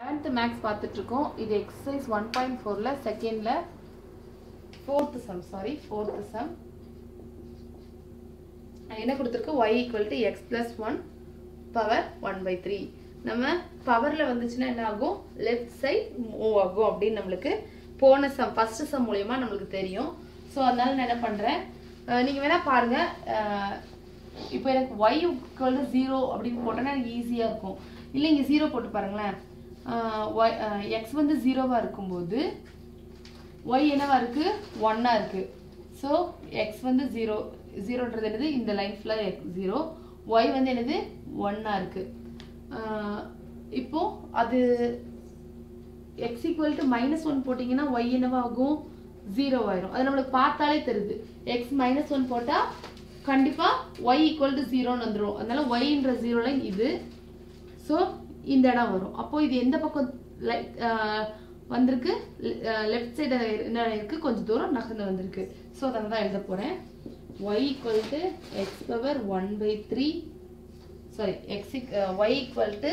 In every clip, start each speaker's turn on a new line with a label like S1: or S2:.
S1: Eleventh maths பார்த்துட்ருக்கோம் இது exercise one point ஃபோரில் செகண்டில் fourth sum sorry fourth sum என்ன கொடுத்துருக்கு Y equal to X plus one power one by three நம்ம பவரில் வந்துச்சுன்னா என்ன ஆகும்? லெஃப்ட் சைட் மூவ் ஆகும் அப்படின்னு நம்மளுக்கு போன சம் ஃபஸ்ட்டு சம் மூலயமா நம்மளுக்கு தெரியும். ஸோ அதனால நான் என்ன பண்ணுறேன் நீங்கள் வேணால் பாருங்கள் இப்போ எனக்கு ஒய் ஈக்குவல் டு ஜீரோ அப்படின்னு போட்டோன்னா எனக்கு ஈஸியாக இருக்கும். இல்லை இங்கே ஜீரோ போட்டு பாருங்களேன். எக்ஸ் வந்து ஜீரோவாக இருக்கும்போது ஒய் என்னவா இருக்குது ஒன்னாக இருக்குது ஸோ எக்ஸ் வந்து ஜீரோ ஜீரோன்றது என்னது? இந்த லைன் ஃபுல்லாக எக்ஸ் ஜீரோ ஒய் வந்து என்னது? ஒன்னாக இருக்குது இப்போது அது X equal to minus one போட்டிங்கன்னா ஒய் என்னவாகும் ஜீரோ ஆயிரும். அது நம்மளுக்கு பார்த்தாலே தெரியுது. எக்ஸ் மைனஸ் ஒன் போட்டால் கண்டிப்பாக ஒய் ஈக்குவல் டு ஜீரோன்னு வந்துடும் அதனால ஒய்ன்ற ஜீரோ லைன் இது. ஸோ இந்த இடம் வரும். அப்போ இது எந்த பக்கம் லைக் வந்திருக்கு? லெஃப்ட் சைடு என்ன இருக்கு? கொஞ்சம் தூரம் நகர்ந்து வந்திருக்கு. ஸோ அதனால தான் எழுத போகிறேன் Y equal to X power one by three sorry X Y equal to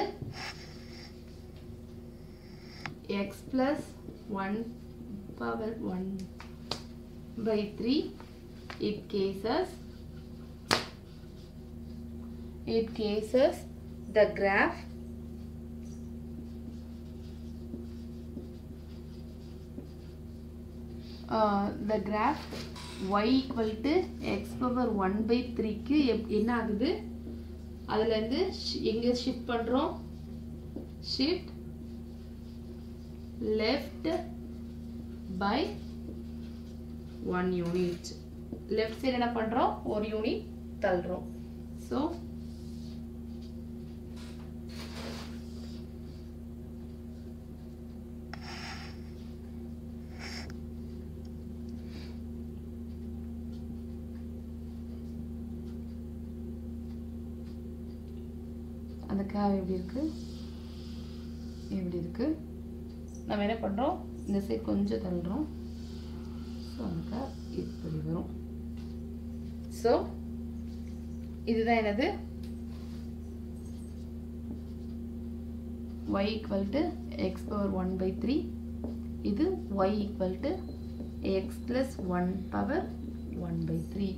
S1: X plus one power one by three it cases it cases the graph uh, the graph y equal to x power 1 by 3 க்கு என்ன ஆகுது? அதில் இருந்து எங்கே shift பண்ணுறோம் shift left by one unit left side என்ன பண்ணுறோம் ஒரு யூனிட் தள்ளுறோம். ஸோ அந்த கேவ் எப்படி இருக்குது எப்படி இருக்குது நம்ம என்ன பண்ணுறோம் இந்த சைட் கொஞ்சம் தள்ளுறோம். ஸோ அந்த கேவ் இப்படி வரும். ஸோ இதுதான் என்னது? y equal to x power 1 by 3 இது y equal to x plus 1 power 1 by 3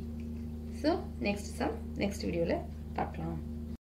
S1: so next some next வீடியோவில் பார்க்கலாம்.